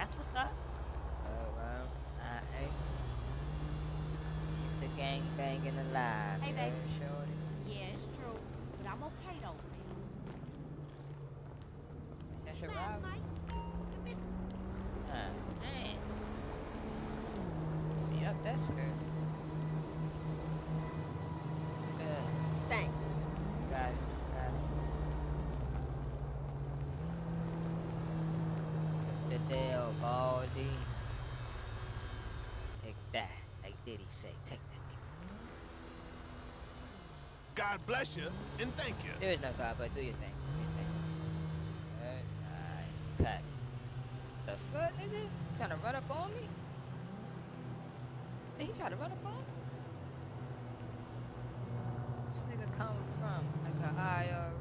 That's what's up. Oh, well, I ain't. The gang banging alive. Hey, baby. shorty? Yeah, it's true. But I'm okay though, man. That's your Last route? night, the Ah, man. See up that skirt. The Baldy. Take that. Like Diddy say, take that. God bless you and thank you. There is no God, but do your thing. Do your thing. Alright, alright, cut. The fuck, nigga? Trying to run up on me? Did he try to run up on me? This nigga coming from like a IRS.